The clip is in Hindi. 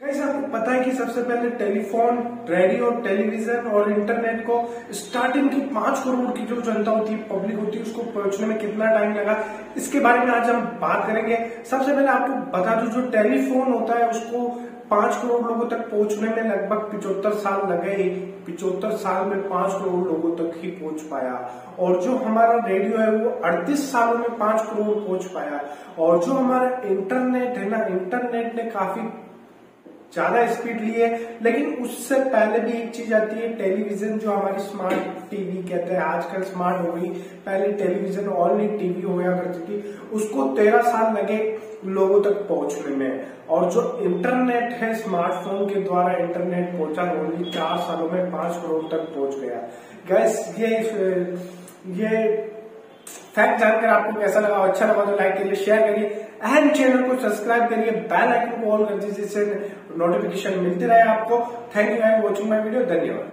कैसे आपको पता है कि सबसे पहले टेलीफोन, रेडियो, टेलीविज़न और इंटरनेट को स्टार्टिंग की पाँच करोड़ की जो जनता होती है पब्लिक होती है उसको पहुँचने में कितना टाइम लगा, इसके बारे में आज हम बात करेंगे। सबसे पहले आपको बता दू, जो टेलीफोन होता है, उसको पाँच करोड़ लोगों तक पहुँचने में लगभग पिछहत्तर साल लगे पिछहत्तर साल में पाँच करोड़ लोगों तक ही पहुँच पाया। और जो हमारा रेडियो है, वो अड़तीस सालों में पाँच करोड़ पहुँच पाया। और जो हमारा इंटरनेट है ना, इंटरनेट ने काफ़ी ज़्यादा स्पीड ली है। लेकिन उससे पहले भी एक चीज़ आती है टेलीविज़न जो हमारी स्मार्ट टीवी कहते हैं, आजकल स्मार्ट हो गई। पहले टेलीविज़न ओनली टीवी होया करती थी। उसको तेरह साल लगे लोगों तक पहुँचने में। और जो इंटरनेट है स्मार्टफ़ोन के द्वारा इंटरनेट पहुँचा ओनली चार सालों में पाँच करोड़ तक पहुँच गया। गैस ये ये फैक्ट जानकर आपको कैसा लगा अच्छा लगा तो लाइक करिए शेयर करिए। एंड चैनल को सब्सक्राइब करिए। बेल आइकन को ऑल कर दीजिए, जिससे नोटिफिकेशन मिलती रहे आपको। Thank you for watching my video धन्यवाद।